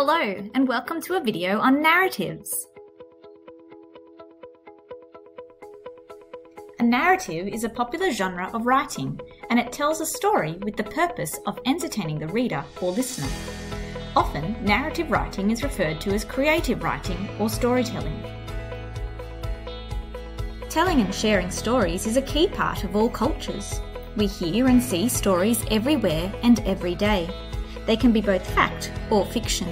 Hello, and welcome to a video on narratives. A narrative is a popular genre of writing, and it tells a story with the purpose of entertaining the reader or listener. Often, narrative writing is referred to as creative writing or storytelling. Telling and sharing stories is a key part of all cultures. We hear and see stories everywhere and every day. They can be both fact or fiction.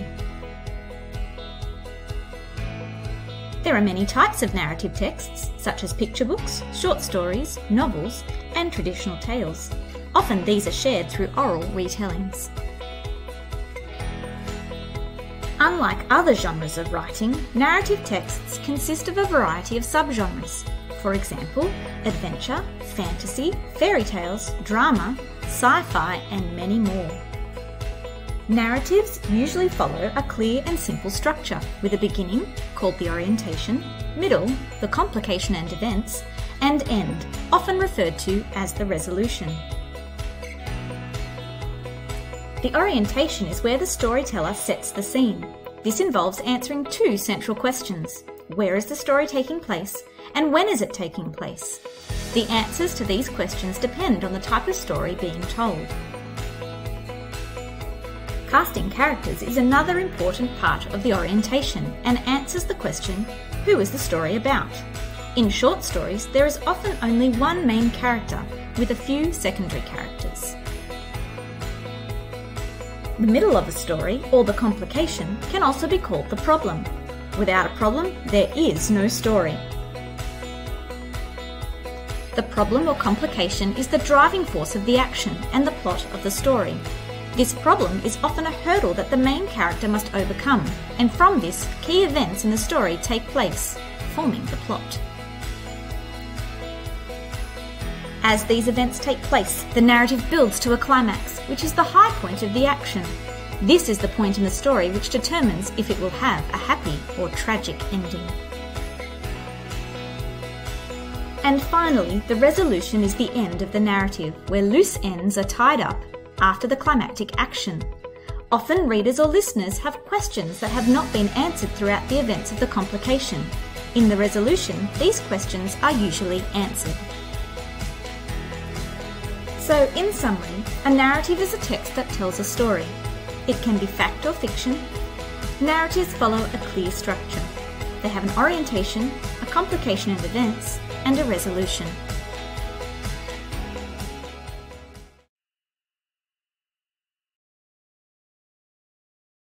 There are many types of narrative texts, such as picture books, short stories, novels, and traditional tales. Often these are shared through oral retellings. Unlike other genres of writing, narrative texts consist of a variety of subgenres. For example, adventure, fantasy, fairy tales, drama, sci fi, and many more. Narratives usually follow a clear and simple structure, with a beginning, called the orientation, middle, the complication and events, and end, often referred to as the resolution. The orientation is where the storyteller sets the scene. This involves answering two central questions where is the story taking place, and when is it taking place? The answers to these questions depend on the type of story being told. Casting characters is another important part of the orientation and answers the question who is the story about? In short stories, there is often only one main character with a few secondary characters. The middle of a story, or the complication, can also be called the problem. Without a problem, there is no story. The problem or complication is the driving force of the action and the plot of the story. This problem is often a hurdle that the main character must overcome, and from this, key events in the story take place, forming the plot. As these events take place, the narrative builds to a climax, which is the high point of the action. This is the point in the story which determines if it will have a happy or tragic ending. And finally, the resolution is the end of the narrative, where loose ends are tied up after the climactic action. Often, readers or listeners have questions that have not been answered throughout the events of the complication. In the resolution, these questions are usually answered. So, in summary, a narrative is a text that tells a story. It can be fact or fiction. Narratives follow a clear structure. They have an orientation, a complication of events, and a resolution.